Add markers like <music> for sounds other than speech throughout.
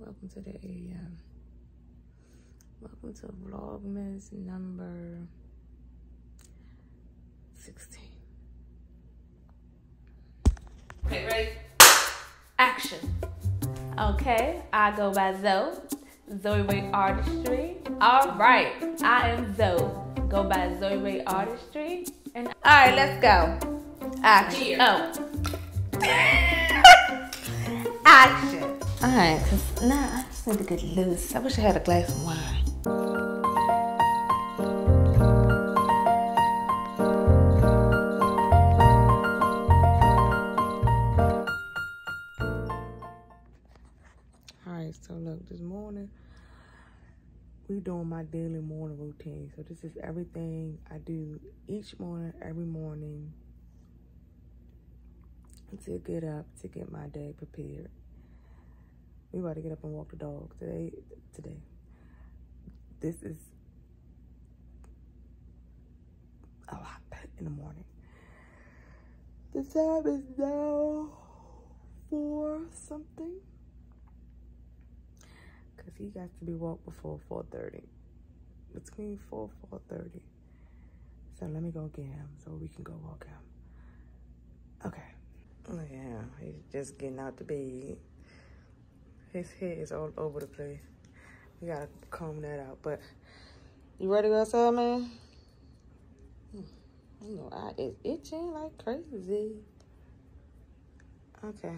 Welcome to the AM. Welcome to Vlogmas number 16. Okay, ready? Action. Okay, I go by Zoe. Zoe Ray Artistry. All right, I am Zoe. Go by Zoe Ray Artistry. And all right, let's go. Action. Oh. <laughs> Action. All right, cause now I just need to get loose. I wish I had a glass of wine. All right, so look, this morning we doing my daily morning routine. So this is everything I do each morning, every morning to get up to get my day prepared. We about to get up and walk the dog today. Today, this is a lot in the morning. The time is now four something. Cause he got to be walked before 4.30. Between 4 4.30. So let me go get him so we can go walk him. Okay. Yeah, he's just getting out the bed. His hair is all over the place. We gotta comb that out. But you ready to go outside, man? Hmm. You know, I is itching like crazy. Okay.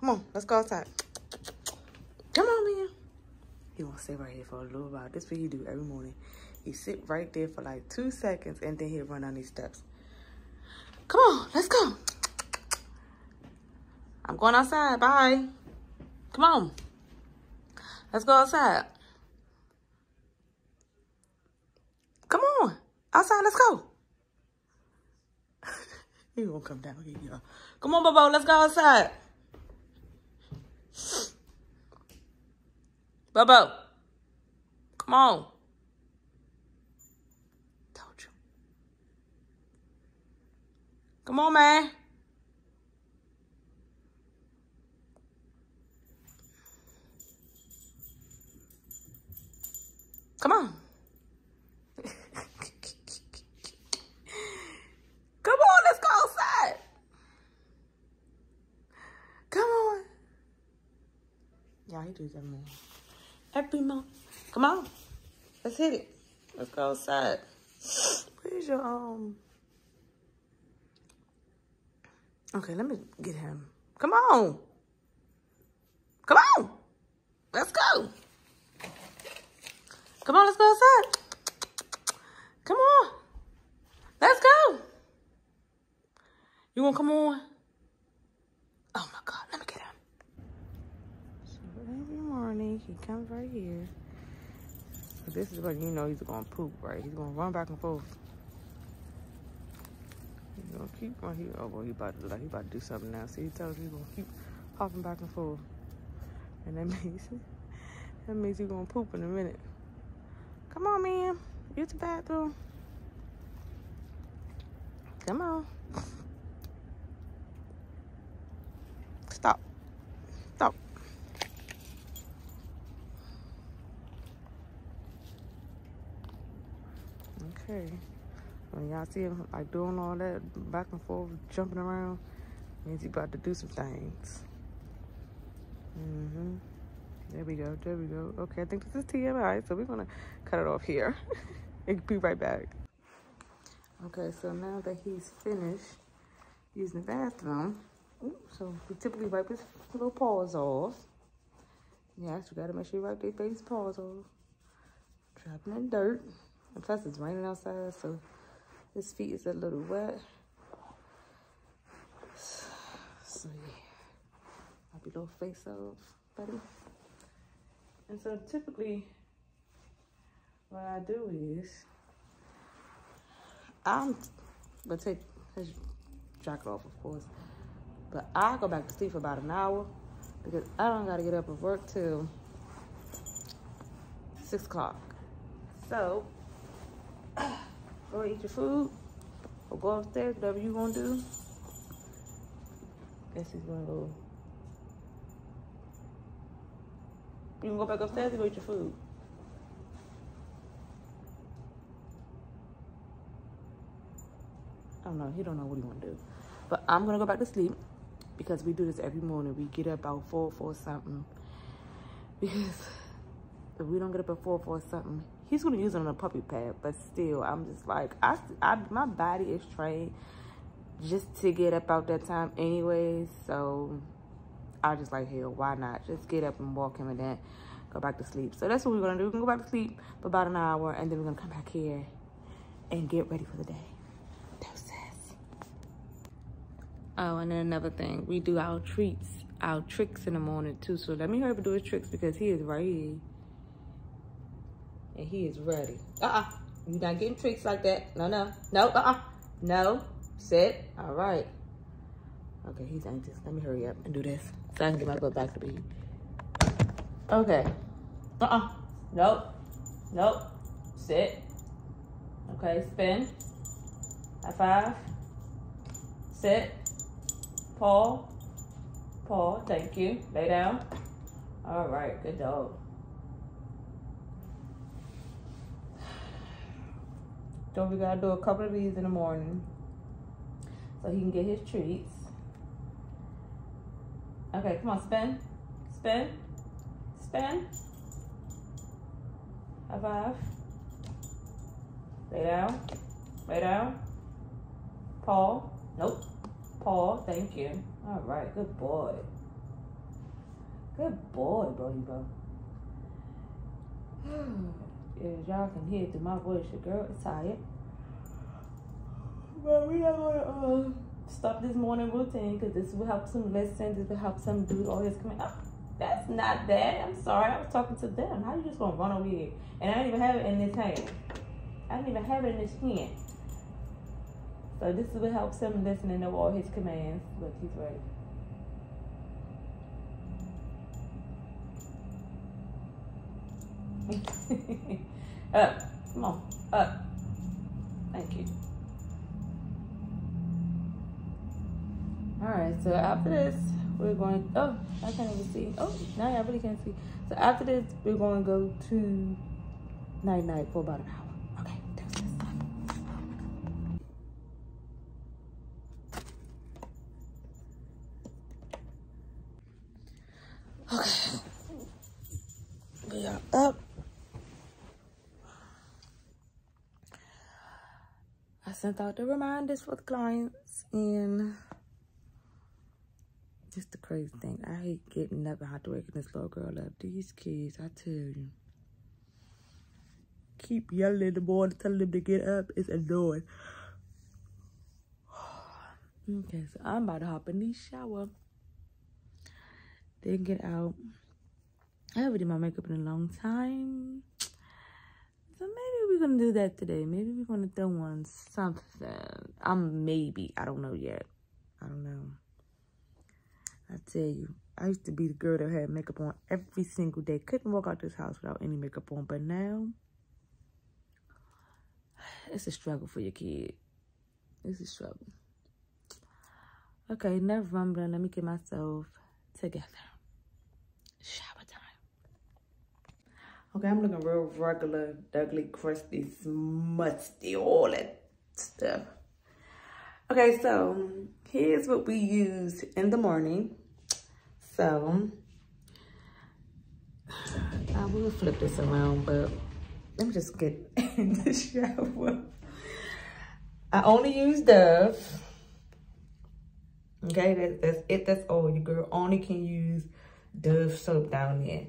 Come on, let's go outside. Come on, man. He gonna stay right here for a little while. This what he do every morning. He sit right there for like two seconds and then he'll run down these steps. Come on, let's go. I'm going outside. Bye. Come on. Let's go outside. Come on. Outside, let's go. <laughs> he gonna come down here, y'all. Uh, come on, Bobo, let's go outside. <sighs> Bobo. Come on. Told you. Come on, man. Come on. Come on, let's go outside. Come on. Yeah, he do that more. Every month. Come on. Let's hit it. Let's go outside. Where's your um Okay, let me get him. Come on. Come on. Let's go. Come on, let's go outside. Come on. Let's go. You wanna come on? Oh my God, let me get him. So every morning he comes right here. So this is what you know he's gonna poop, right? He's gonna run back and forth. He's gonna keep right here. Oh, well, he about to he about to do something now. See, he tells you he's gonna keep hopping back and forth, and that <laughs> means that means he's gonna poop in a minute. Come on, man. Use the bathroom. Come on. Stop. Stop. Okay. When y'all see him like doing all that back and forth, jumping around, means he about to do some things. Mm-hmm. There we go. There we go. Okay, I think this is TMI, so we're gonna cut it off here. <laughs> and be right back. Okay, so now that he's finished using the bathroom, so we typically wipe his little paws off. Yes, you gotta make sure you wipe their baby's paws off. Dropping in dirt. And plus it's raining outside, so his feet is a little wet. <sighs> So yeah. Wipe your little face off, buddy. And so typically what I do is I'm gonna take his jacket off, of course. But I go back to sleep for about an hour because I don't gotta get up and work till six o'clock. So <coughs> go eat your food or go upstairs, whatever you wanna do. Guess he's gonna go You can go back upstairs and go eat your food. I don't know. He don't know what he want to do. But I'm going to go back to sleep because we do this every morning. We get up about 4, 4 something. Because if we don't get up at 4, 4 something, he's going to use it on a puppy pad. But still, I'm just like, I, I, my body is trained just to get up out that time anyways. So I just like, hell, why not? Just get up and walk him and then go back to sleep. So that's what we're to do. We're to go back to sleep for about an hour. And then we're to come back here and get ready for the day. Oh, and then another thing, we do our treats, our tricks in the morning too. So let me hurry up do his tricks because he is right here. And he is ready. Uh-uh. You're not getting tricks like that. No, no. No, uh-uh. No. Sit. All right. Okay, he's anxious. Let me hurry up and do this so I can get my butt back to bed. Okay. Uh-uh. Nope. Nope. Sit. Okay, spin. High five. Sit. Paul. Paul, thank you. Lay down. All right, good dog. <sighs> So we gotta do a couple of these in the morning so he can get his treats. Okay, come on, spin, spin, spin. High five. Lay down, lay down. Paul, nope. Paul, thank you. All right, good boy. Good boy, Brody bro. <sighs> As y'all can hear through my voice, your girl is tired. But we are gonna uh, stop this morning routine because this will help some listen. This will help some do all coming up. That's not that. I'm sorry. I was talking to them. How you just gonna run over here? And I didn't even have it in this hand. I didn't even have it in this hand. So this will help him listen and know all his commands. Look, he's right. <laughs> up. Come on. Up. Thank you. Alright, so after this, we're going, oh, I can't even see. Oh, now I really can't see. So after this, we're going to go to night night for about an hour. Okay. Okay. We are up. I sent out the reminders for the clients and just the crazy thing. I hate getting up and have to waking this little girl up. These kids, I tell you. Keep yelling in the morning, telling them to get up. It's annoying. <sighs> okay, so I'm about to hop in the shower. Then get out. I haven't did my makeup in a long time. So maybe we're gonna do that today. Maybe we're gonna throw on something. I'm maybe. I don't know yet. I don't know. I tell you, I used to be the girl that had makeup on every single day. Couldn't walk out this house without any makeup on. But now, <sighs> it's a struggle for your kid. It's a struggle. Okay, enough rumbling. Let me get myself together. Shower. time. Okay, I'm looking real regular, ugly, crusty, smutty, all that stuff. Okay, so here's what we use in the morning. So, I will flip this around, but let me just get <laughs> in the shower. I only use Dove. Okay, that, that's it. That's all. Your girl only can use Dove soap down there.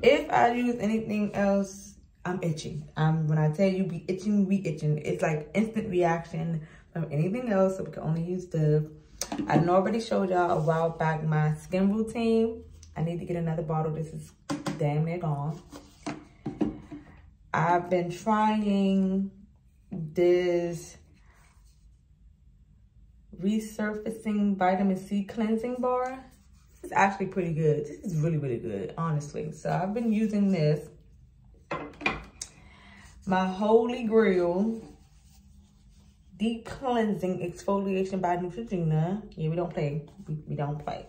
If I use anything else, I'm itching. Um, when I tell you be itching, we itching. It's like instant reaction from anything else, so we can only use the. I already showed y'all a while back my skin routine. I need to get another bottle. This is damn near gone. I've been trying this resurfacing vitamin C cleansing bar. It's actually pretty good. This is really, really good, honestly. So I've been using this. My Holy Grail Deep Cleansing Exfoliation by Neutrogena. Yeah, we don't play. We, we don't play.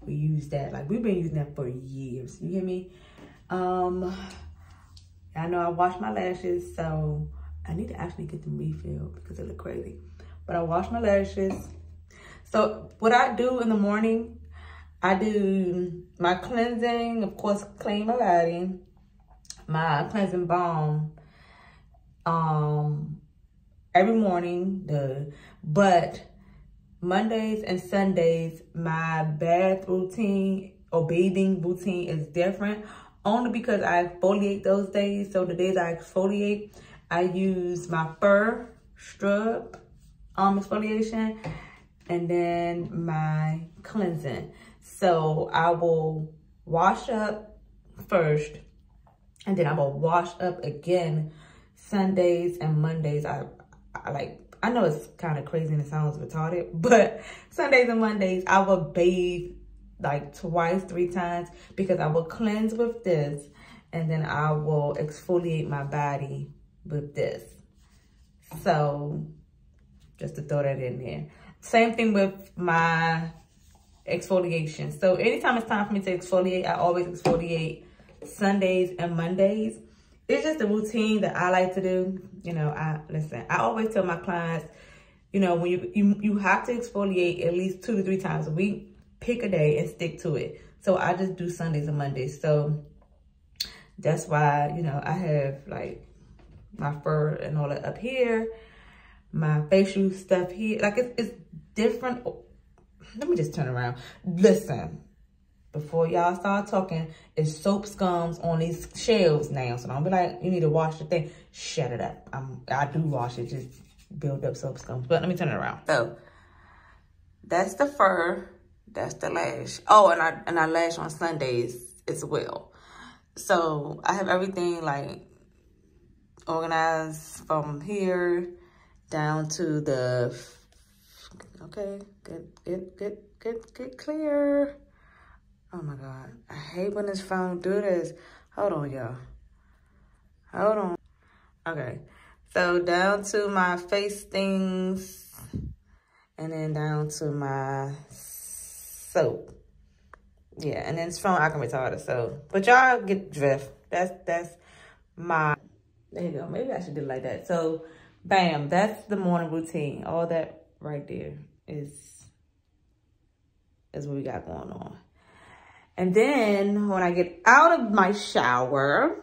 we use that. Like we've been using that for years. You hear me? Um, I know I wash my lashes, so I need to actually get them refilled because they look crazy. But I wash my lashes. So what I do in the morning, I do my cleansing, of course, clean my body, my cleansing balm, um, every morning, the but Mondays and Sundays, my bath routine or bathing routine is different only because I exfoliate those days. So the days I exfoliate, I use my fur strip um, exfoliation and then my cleansing. So I will wash up first and then I will wash up again Sundays and Mondays. I like I know it's kind of crazy and it sounds retarded, <laughs> but Sundays and Mondays, I will bathe like twice, three times because I will cleanse with this and then I will exfoliate my body with this. So just to throw that in there. Same thing with my exfoliation. So anytime it's time for me to exfoliate, I always exfoliate Sundays and Mondays it's just a routine that I like to do. You know, I listen, I always tell my clients, you know, when you, you, you have to exfoliate at least two to three times a week, pick a day and stick to it. So I just do Sundays and Mondays. So that's why, you know, I have like my fur and all that up here, my facial stuff here. Like it's, it's different. Let me just turn around. Listen, before y'all start talking, it's soap scums on these shelves now. So don't be like, you need to wash the thing. Shut it up. I'm, I do wash it, just build up soap scums. But let me turn it around. So that's the fur. That's the lash. Oh, and I, and I lash on Sundays as well. So I have everything like organized from here down to the, okay, get, get, get, get clear. I hate when this phone do this. Hold on, y'all. Hold on. Okay. So down to my face things. And then down to my soap. Yeah, and then it's from Acne Retarder. So, but y'all get drift. That's, that's my, there you go. Maybe I should do it like that. So, bam, that's the morning routine. All that right there is, is what we got going on. And then when I get out of my shower,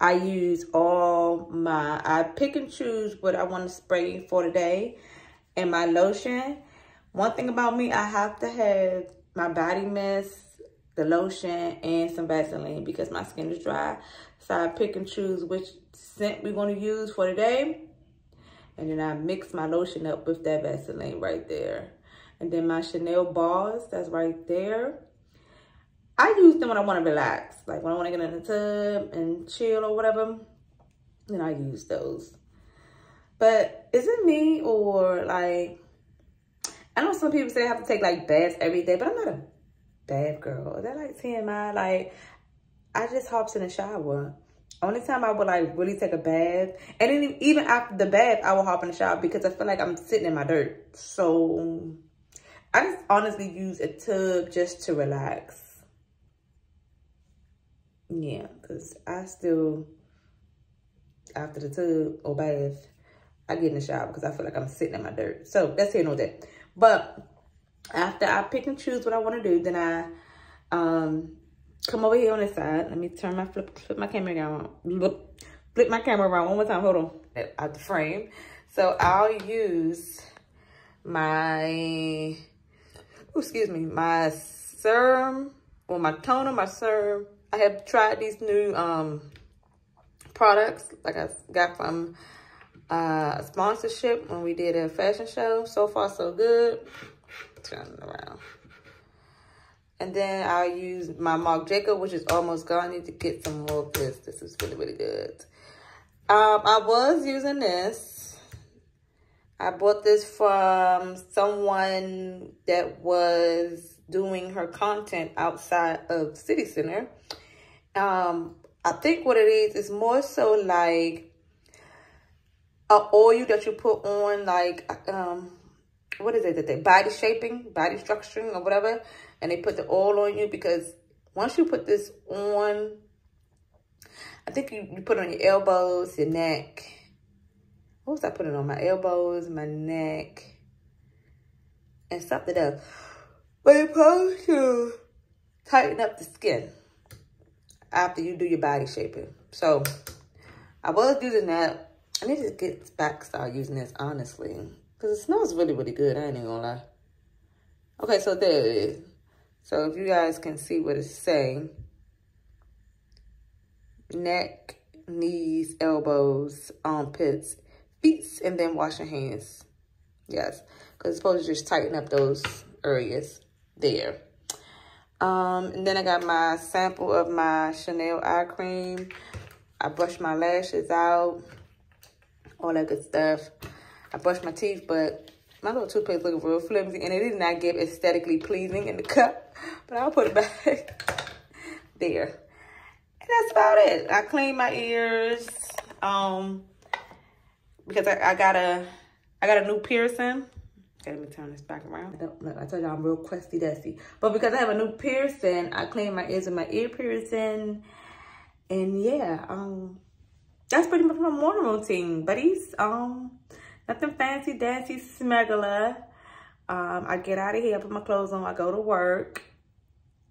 I use all my, I pick and choose what I want to spray for today and my lotion. One thing about me, I have to have my body mist, the lotion, and some Vaseline because my skin is dry. So I pick and choose which scent we're going to use for today. And then I mix my lotion up with that Vaseline right there. And then my Chanel bars, that's right there. I use them when I want to relax. Like when I want to get in the tub and chill or whatever. Then I use those. But is it me or like, I know some people say I have to take like baths every day, but I'm not a bath girl. Is that like TMI? Like, I just hops in the shower. Only time I would like really take a bath, and then even after the bath, I will hop in the shower because I feel like I'm sitting in my dirt. So I just honestly use a tub just to relax yeah, because I still, after the tub or bath, I get in the shower because I feel like I'm sitting in my dirt. So that's here no that. But after I pick and choose what I want to do, then I um come over here on this side. Let me turn my flip flip my camera around. Look, flip my camera around one more time. Hold on. Out the frame. So I'll use my oh, excuse me, my serum or my toner, my serum, I have tried these new um, products like I got from uh, sponsorship when we did a fashion show. So far, so good. Turn around. And then I'll use my Marc Jacob, which is almost gone. I need to get some more of this. This is really, really good. Um, I was using this. I bought this from someone that was doing her content outside of City Center. Um, I think what it is is more so like a oil that you put on like um what is it that they body shaping, body structuring or whatever. and they put the oil on you because once you put this on, I think you, you put on your elbows, your neck. What was I putting on? My elbows, my neck, and something else. But you're supposed to tighten up the skin after you do your body shaping. So I was using that. I need to get back start using this, honestly. Because it smells really, really good. I ain't even gonna lie. Okay, so there it is. So if you guys can see what it's saying. Neck, knees, elbows, armpits, feet, and then wash your hands. Yes, because it's supposed to just tighten up those areas there. Um, and then I got my sample of my Chanel eye cream. I brushed my lashes out, all that good stuff. I brushed my teeth, but my little toothpaste looking real flimsy, and it did not get aesthetically pleasing in the <laughs> cup, but I'll put it back <laughs> there. And that's about it. I cleaned my ears, um, because I, I got a, I got a new piercing. Okay, let me turn this back around. I, I told y'all I'm real questy dusty. But because I have a new piercing, I clean my ears with my ear piercing. And yeah, um, that's pretty much my morning routine, buddies. Um, nothing fancy, dancy, smuggler. Um, I get out of here, put my clothes on, I go to work,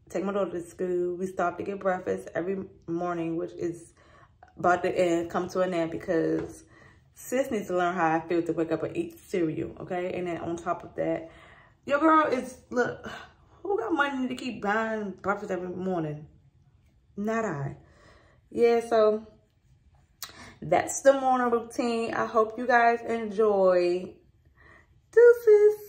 take my daughter to school. We stop to get breakfast every morning, which is about to end, come to an end because sis needs to learn how I feel to wake up and eat cereal, okay? And then on top of that, your girl is, look, who got money to keep buying breakfast every morning? Not I. Yeah, so that's the morning routine. I hope you guys enjoy. Deuces.